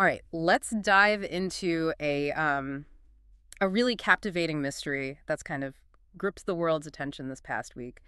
All right, let's dive into a um, a really captivating mystery that's kind of gripped the world's attention this past week.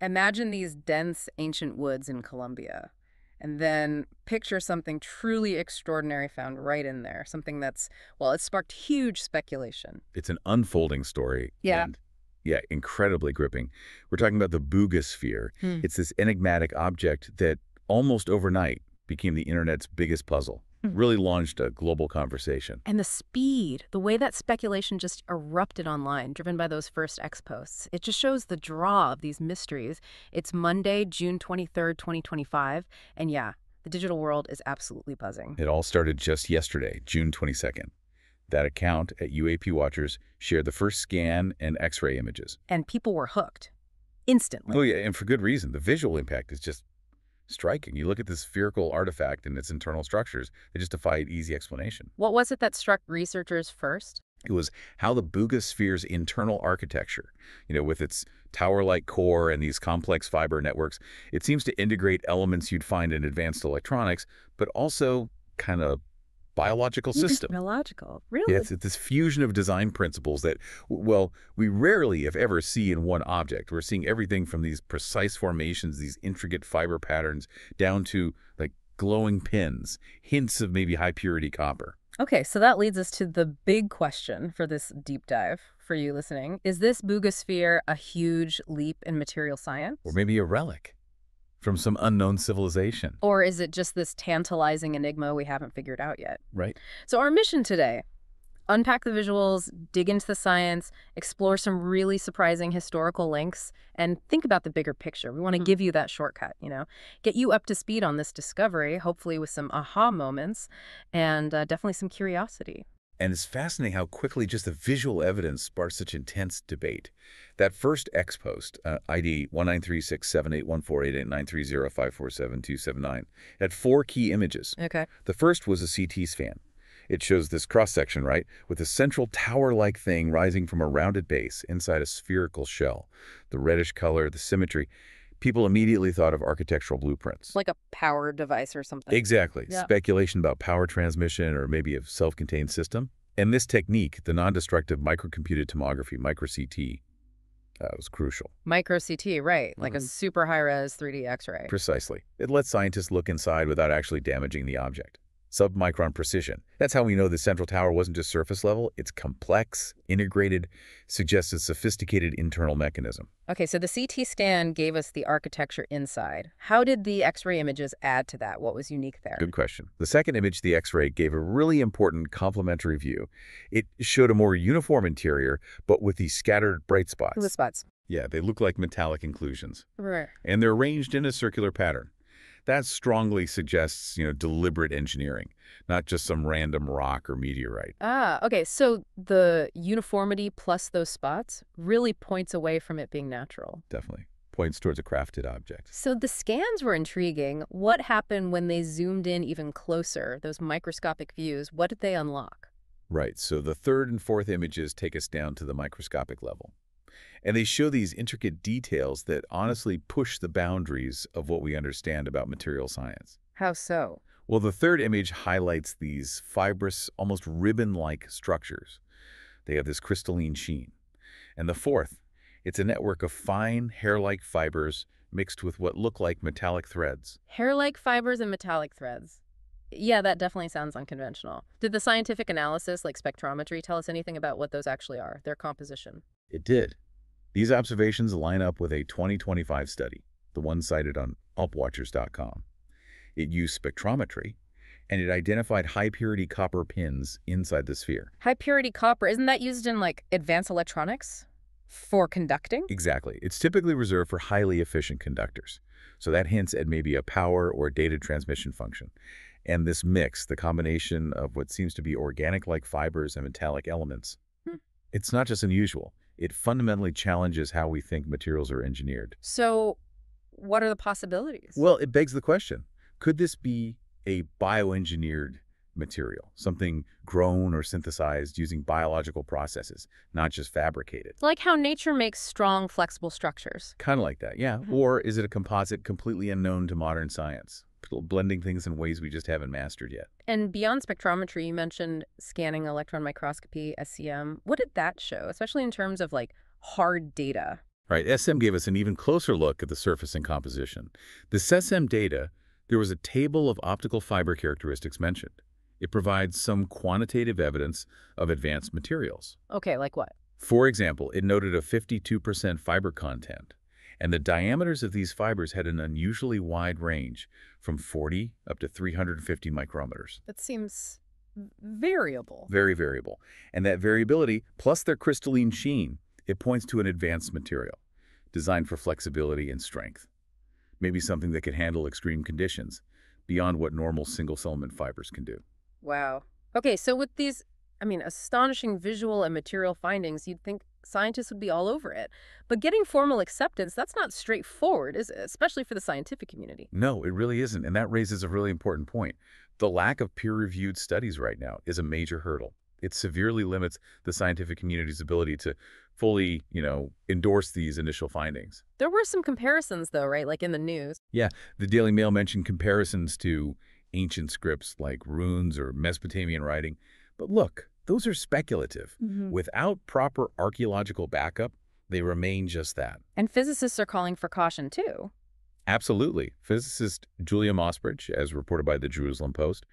Imagine these dense ancient woods in Colombia, and then picture something truly extraordinary found right in there. Something that's, well, it sparked huge speculation. It's an unfolding story. Yeah. and, yeah, incredibly gripping. We're talking about the Buga sphere. Hmm. It's this enigmatic object that almost overnight became the internet's biggest puzzle. Hmm. Really launched a global conversation. And the speed, the way that speculation just erupted online, driven by those first X posts, it just shows the draw of these mysteries. It's Monday, June 23rd, 2025, and yeah, the digital world is absolutely buzzing. It all started just yesterday, June 22nd. That account at UAP Watchers shared the first scan and X-ray images. And people were hooked instantly. Oh yeah, and for good reason. The visual impact is just striking. You look at this spherical artifact and its internal structures, they just defy easy explanation. What was it that struck researchers first? It was how the Buga sphere's internal architecture, you know, with its tower-like core and these complex fiber networks, it seems to integrate elements you'd find in advanced electronics, but also kind of biological system. Biological. Really? Yeah, it's this fusion of design principles that, well, we rarely, if ever, see in one object. We're seeing everything from these precise formations, these intricate fiber patterns, down to like glowing pins, hints of maybe high-purity copper. Okay, so that leads us to the big question for this deep dive for you listening. Is this Buga sphere a huge leap in material science? Or maybe a relic from some unknown civilization, Or is it just this tantalizing enigma we haven't figured out yet? right? So our mission today, unpack the visuals, dig into the science, explore some really surprising historical links, and think about the bigger picture. We want to give you that shortcut, you know, get you up to speed on this discovery, hopefully with some aha moments and uh, definitely some curiosity. And it's fascinating how quickly just the visual evidence sparks such intense debate. That first X post, uh, ID 1936781488930547279, had four key images. Okay. The first was a CT scan. It shows this cross-section, right, with a central tower-like thing rising from a rounded base inside a spherical shell. The reddish color, the symmetry. People immediately thought of architectural blueprints. Like a power device or something. Exactly. Yeah. Speculation about power transmission or maybe a self-contained system. And this technique, the non-destructive microcomputed tomography, micro-CT, uh, was crucial. Micro CT, right. Like a Mhm. super high res 3D X ray. Precisely. It lets scientists look inside without actually damaging the object. Submicron precision. That's how we know the central tower wasn't just surface level. It's complex, integrated, suggests a sophisticated internal mechanism. Okay, so the CT scan gave us the architecture inside. How did the X ray images add to that? What was unique there? Good question. The second image, the X-ray, gave a really important complementary view. It showed a more uniform interior, but with these scattered bright spots. The spots. Yeah, they look like metallic inclusions. Right. And they're arranged in a circular pattern. That strongly suggests, you know, deliberate engineering, not just some random rock or meteorite. Ah, okay. So the uniformity plus those spots really points away from it being natural. Definitely. Points towards a crafted object. So the scans were intriguing. What happened when they zoomed in even closer, those microscopic views? What did they unlock? Right, so the third and fourth images take us down to the microscopic level. And they show these intricate details that hmm. honestly push the boundaries of what we understand about material science. How so? Well, the third image highlights these fibrous, almost ribbon-like structures. They have this crystalline sheen. And the fourth, it's a network of fine, hair-like fibers mixed with what look like metallic threads. Hair-like fibers and metallic threads. Yeah, that definitely sounds unconventional. Did the scientific analysis, like spectrometry, tell us anything about what those actually are, their composition? It did. These observations line up with a 2025 study, the one cited on upwatchers.com. It used spectrometry, and it identified high-purity copper pins inside the sphere. High purity copper, isn't that used in like advanced electronics? For conducting? Exactly. It's typically reserved for highly efficient conductors. So that hints at maybe a power or data transmission function. And this mix, the combination of what seems to be organic-like fibers and metallic elements, Hmm. it's not just unusual. It fundamentally challenges how we think materials are engineered. So, what are the possibilities? Well, it begs the question, could this be a bioengineered material, something grown or synthesized using biological processes, not just fabricated? like how nature makes strong, flexible structures. Kind of like that, yeah. Mhm. Or is it a composite completely unknown to modern science? Blending things in ways we just haven't mastered yet. And beyond spectrometry, you mentioned scanning electron microscopy, SEM. What did that show, especially in terms of like hard data? Right, SM gave us an even closer look at the surface and composition. The SEM data, there was a table of optical fiber characteristics mentioned. It provides some quantitative evidence of advanced materials. Okay, like what? For example, it noted a 52% fiber content, and the diameters of these fibers had an unusually wide range from 40 up to 350 micrometers. That seems variable. Very variable. And that variability, plus their crystalline sheen, it points to an advanced material designed for flexibility and strength. Maybe something that could handle extreme conditions beyond what normal single-filament fibers can do. Wow. Okay, so with these, I mean, astonishing visual and material findings, you'd think scientists would be all over it. But getting formal acceptance, that's not straightforward, is it? Especially for the scientific community. No, it really isn't. And that raises a really important point. The lack of peer-reviewed studies right now is a major hurdle. It severely limits the scientific community's ability to fully, you know, endorse these initial findings. There were some comparisons, though, right? Like in the news. Yeah, the Daily Mail mentioned comparisons to ancient scripts like runes or Mesopotamian writing. But look, those are speculative. Mm -hmm. Without proper archaeological backup, they remain just that. And physicists are calling for caution, too. Absolutely. Physicist Julia Mossbridge, as reported by the Jerusalem Post,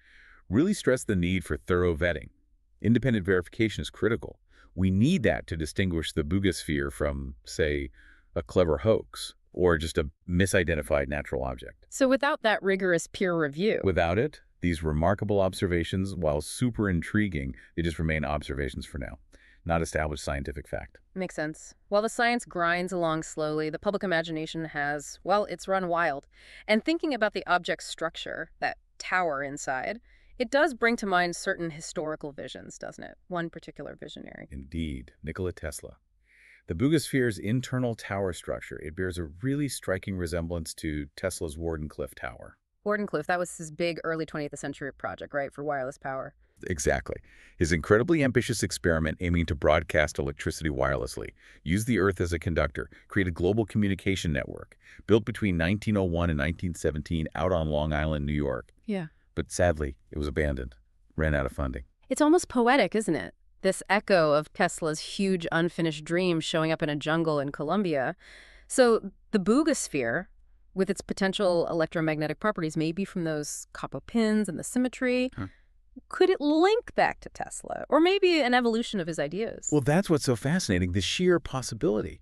really stressed the need for thorough vetting. Independent verification is critical. We need that to distinguish the Buga sphere from, say, a clever hoax or just a misidentified natural object. So without that rigorous peer review... Without it, these remarkable observations, while super intriguing, they just remain observations for now, not established scientific fact. Makes sense. While the science grinds along slowly, the public imagination has, well, it's run wild. And thinking about the object's structure, that tower inside, it does bring to mind certain historical visions, doesn't it? One particular visionary. Indeed, Nikola Tesla. The Buga sphere's internal tower structure, it bears a really striking resemblance to Tesla's Wardenclyffe Tower. Wardenclyffe, that was his big early 20th century project, right, for wireless power? Exactly. His incredibly ambitious experiment aiming to broadcast electricity wirelessly, use the Earth as a conductor, create a global communication network, built between 1901 and 1917 out on Long Island, New York. Yeah. But sadly, it was abandoned, ran out of funding. It's almost poetic, isn't it? this echo of Tesla's huge unfinished dream showing up in a jungle in Colombia. So the Buga sphere, with its potential electromagnetic properties, maybe from those copper pins and the symmetry, huh. could it link back to Tesla? Or maybe an evolution of his ideas? Well, that's what's so fascinating, the sheer possibility.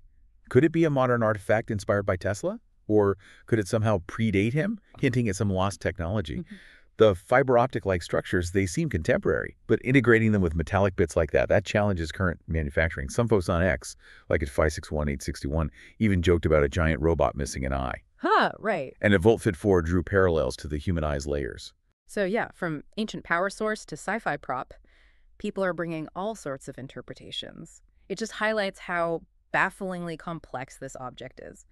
Could it be a modern artifact inspired by Tesla? Or could it somehow predate him, hinting at some lost technology? Mm -hmm. The fiber optic-like structures, they seem contemporary, but integrating them with metallic bits like that, that challenges current manufacturing. Some folks on X, like at 561861, even joked about a giant robot missing an eye. Huh, right. And at Voltfit 4 drew parallels to the human eye's layers. So yeah, from ancient power source to sci-fi prop, people are bringing all sorts of interpretations. It just highlights how bafflingly complex this object is.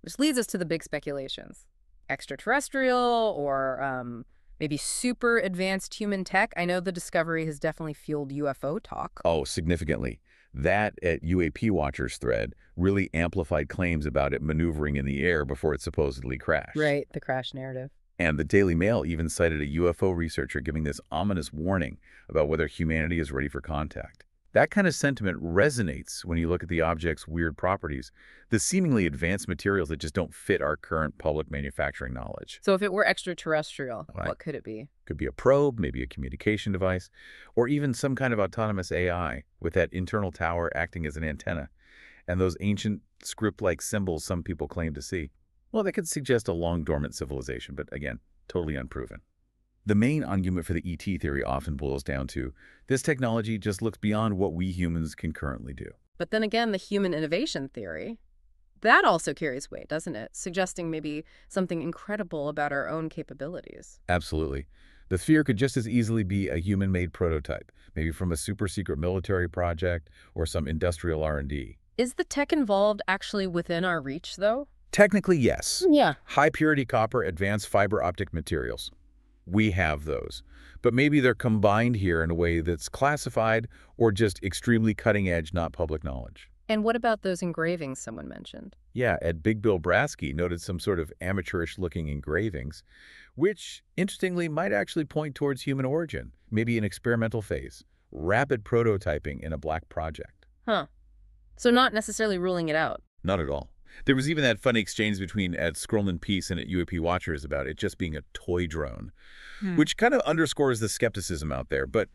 Which leads us to the big speculations. Extraterrestrial or um, maybe super advanced human tech. I know the discovery has definitely fueled UFO talk. Oh, significantly. That at UAP Watchers thread really amplified claims about it maneuvering in the air before it supposedly crashed. Right, the crash narrative. And the Daily Mail even cited a UFO researcher giving this ominous warning about whether humanity is ready for contact. That kind of sentiment resonates when you look at the object's weird properties, the seemingly advanced materials that just don't fit our current public manufacturing knowledge. So if it were extraterrestrial, right. what could it be? Could be a probe, maybe a communication device, or even some kind of autonomous AI with that internal tower acting as an antenna, and those ancient script-like symbols some people claim to see. Well, that could suggest a long dormant civilization, but again, totally unproven. The main argument for the ET theory often boils down to, this technology just looks beyond what we humans can currently do. But then again, the human innovation theory, that also carries weight, doesn't it? Suggesting maybe something incredible about our own capabilities. Absolutely. The sphere could just as easily be a human-made prototype, maybe from a super-secret military project or some industrial R&D. Is the tech involved actually within our reach, though? Technically, yes. Yeah. High-purity copper advanced fiber optic materials we have those. But maybe they're combined here in a way that's classified or just extremely cutting edge, not public knowledge. And what about those engravings someone mentioned? Yeah, Ed Big Bill Brasky noted some sort of amateurish-looking engravings, which, interestingly, might actually point towards human origin, maybe an experimental phase, rapid prototyping in a black project. Huh. So not necessarily ruling it out. Not at all. There was even that funny exchange between at Scroll Peace and at UAP Watchers about it just being a toy drone, Hmm. which kind of underscores the skepticism out there. But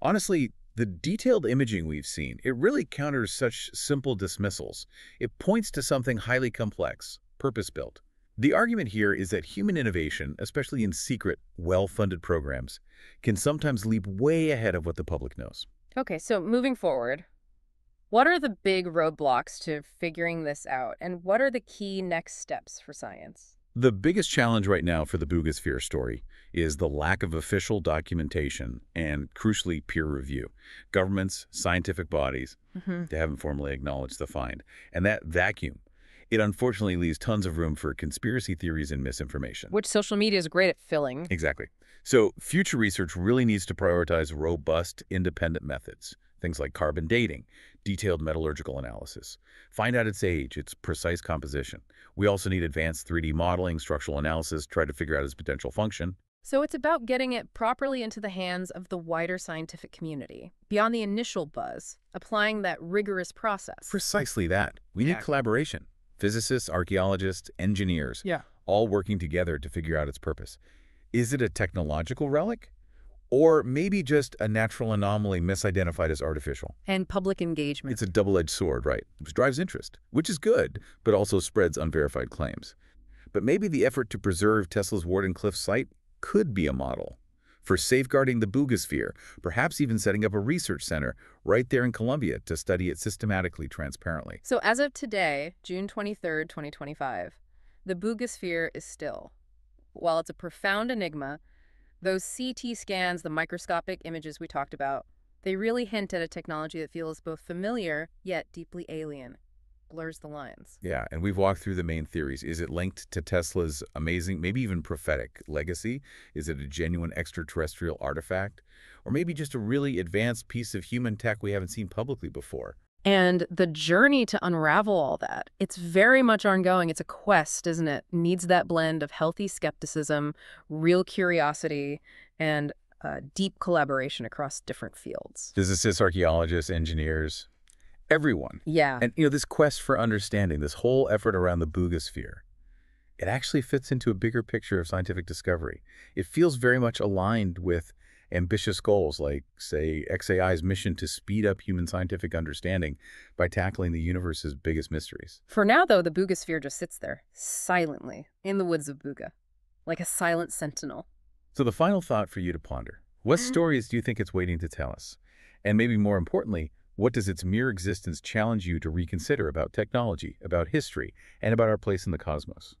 honestly, the detailed imaging we've seen, it really counters such simple dismissals. It points to something highly complex, purpose-built. The argument here is that human innovation, especially in secret, well-funded programs, can sometimes leap way ahead of what the public knows. Okay, so moving forward, what are the big roadblocks to figuring this out, and what are the key next steps for science? The biggest challenge right now for the Buga sphere story is the lack of official documentation and, crucially, peer review. Governments, scientific bodies, Mm-hmm. they haven't formally acknowledged the find. And that vacuum, it unfortunately leaves tons of room for conspiracy theories and misinformation. Which social media is great at filling. Exactly. So future research really needs to prioritize robust, independent methods, things like carbon dating, detailed metallurgical analysis. Find out its age, its precise composition. We also need advanced 3D modeling, structural analysis, try to figure out its potential function. So it's about getting it properly into the hands of the wider scientific community, beyond the initial buzz, applying that rigorous process. Precisely that. We need collaboration. Physicists, archaeologists, engineers, Yeah. all working together to figure out its purpose. Is it a technological relic? Or maybe just a natural anomaly misidentified as artificial? And public engagement. It's a double-edged sword, right? Which drives interest, which is good, but also spreads unverified claims. But maybe the effort to preserve Tesla's Warden Wardenclyffe site could be a model for safeguarding the Buga sphere, perhaps even setting up a research center right there in Colombia to study it systematically, transparently. So as of today, June 23rd, 2025, the Buga sphere is still. While it's a profound enigma, those CT scans, the microscopic images we talked about, they really hint at a technology that feels both familiar yet deeply alien. Blurs the lines. Yeah, and we've walked through the main theories. Is it linked to Tesla's amazing, maybe even prophetic legacy? Is it a genuine extraterrestrial artifact? Or maybe just a really advanced piece of human tech we haven't seen publicly before? And the journey to unravel all that, it's very much ongoing. It's a quest, isn't it? Needs that blend of healthy skepticism, real curiosity, and uh, deep collaboration across different fields. Physicists, archaeologists, engineers, everyone. Yeah. And, you know, this quest for understanding, this whole effort around the Buga sphere, it actually fits into a bigger picture of scientific discovery. It feels very much aligned with ambitious goals like, say, XAI's mission to speed up human scientific understanding by tackling the universe's biggest mysteries. For now, though, the Buga sphere just sits there, silently, in the woods of Buga, like a silent sentinel. So the final thought for you to ponder, what mm-hmm. stories do you think it's waiting to tell us? And maybe more importantly, what does its mere existence challenge you to reconsider about technology, about history, and about our place in the cosmos?